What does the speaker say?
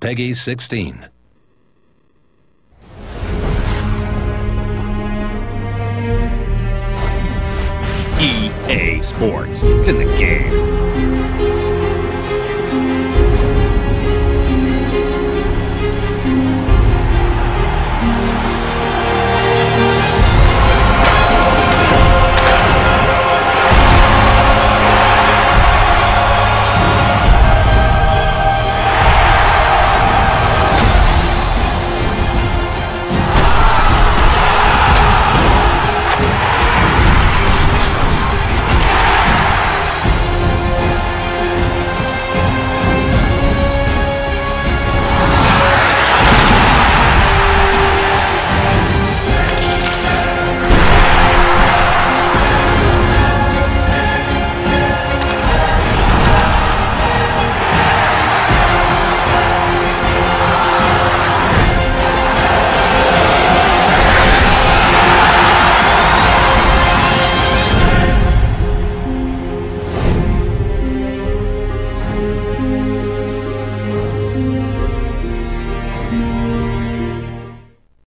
Peggy 16. EA Sports. It's in the game.